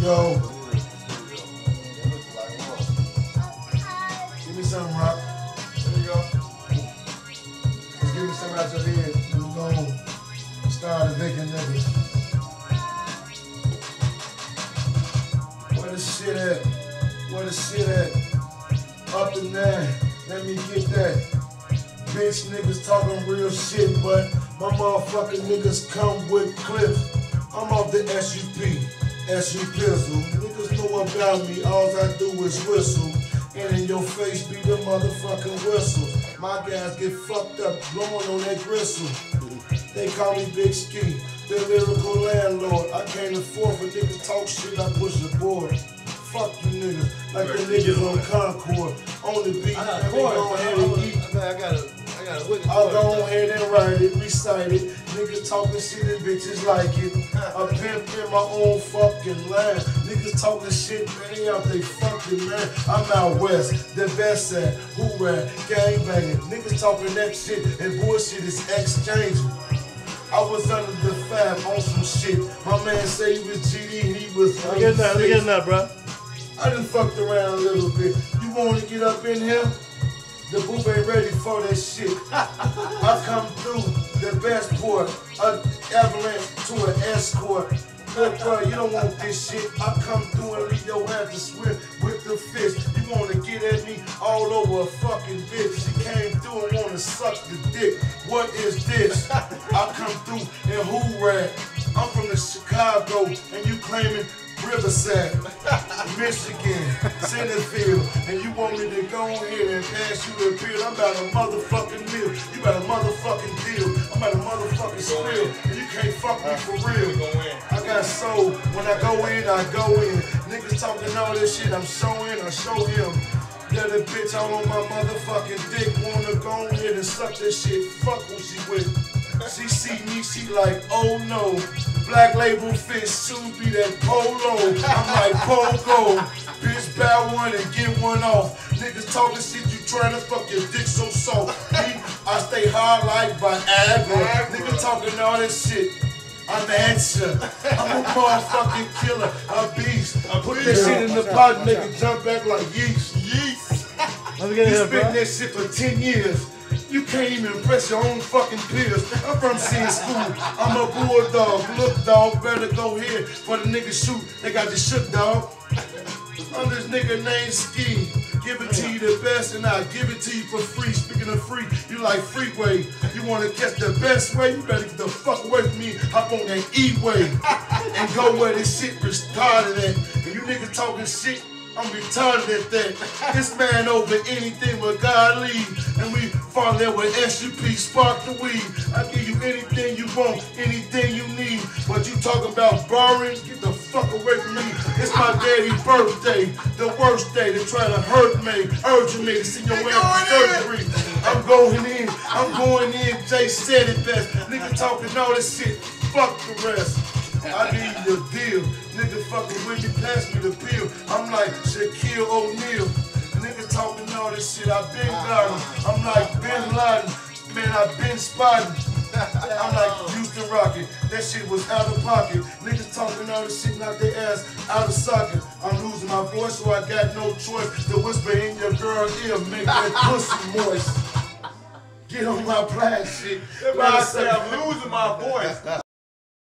Yo. Give me some rock. There you go. Just give me some out your head. You gon' start evicting niggas. Where the shit at? Where the shit at? Up in there. Let me get that. Bitch niggas talking real shit, but my motherfucking niggas come with clips. I'm off the SUP, SU pistol. Niggas know about me, all I do is whistle. And in your face be the motherfucking whistle. My guys get fucked up, blowing on that gristle. They call me Big Ski, the lyrical landlord. I can't afford for niggas talk shit, I push the board. Fuck you niggas, like the niggas on Concord. On the beat, I got I got a wicked I'll go ahead and write it, recite it. Niggas talking shit and bitches like it. I pimp in my own fucking land. Niggas talking shit, man, they out they fucking man. I'm out west, the best at who rat, gang banging. Niggas talking that shit and bullshit is exchanging. I was under the fab on some shit. My man say he was GD he was. Me get that, me get that, bro. I just fucked around a little bit. You wanna get up in here? The booth ain't ready for that shit. I come through the best port, a avalanche to an escort. Look, bro, you don't want this shit. I come through and leave your ass to swim with the fist. You wanna get at me all over a fucking bitch. She came through and wanna suck the dick. What is this? I come through and who rat? I'm from the Chicago and you claiming Riverside, Michigan, Centerfield, and you want me to go ahead and pass you the pill. I'm about a motherfucking meal. You about a motherfucking deal. I'm about a motherfucking spill. And you can't fuck me for real. I got soul. When I go in, I go in. Niggas talking all this shit. I'm showing, I show him. Yeah, the bitch all on my motherfucking dick. Wanna go ahead and suck this shit. Fuck who she with. She see me, she like, oh no. Black label fish, soon be that polo. I'm like, pogo. Bitch, buy one and get one off. Niggas talking shit, you trying to fuck your dick so soft. I stay hard like Viagra. Niggas talking all this shit. I'm the answer. I'm a motherfucking killer, a beast. I put that shit in the pot it jump back like yeast. Yeast. Let me get You spit bro. that shit for 10 years. You can't even impress your own fucking peers. I'm from C school. I'm a bulldog. Look, dog, better go here for the nigga shoot. They got you shook, dog. I'm this nigga named Ski. Give it to you the best, and I'll give it to you for free. Speaking of free, you like freeway. You wanna catch the best way? You better get the fuck away from me. Hop on that E-way and go where this shit retarded at. And you niggas talking shit, I'm retarded at that. This man over anything but God leave. And we fall there with SUP, spark the weed. I give you anything you want, anything you need. But you talking about borrowing? Get the fuck away from me. It's my daddy's birthday, the worst day to try to hurt me, urging me to see your way for surgery. I'm going in, I'm going in. Jay said it best. Nigga talking all this shit. Fuck the rest. I need your deal. Nigga fucking with me, pass me the pill. I'm like Shaquille O'Neal. Nigga talking all this shit. I been got him. I'm like Bin Laden. Man, I been spotting. I'm like Houston Rocket. That shit was out of pocket. Niggas talking all this shit, knock their ass out of socket. I'm losing my voice, so I got no choice to whisper in your girl ear, make that pussy moist. Get on my plaid shit. I said I'm losing my voice.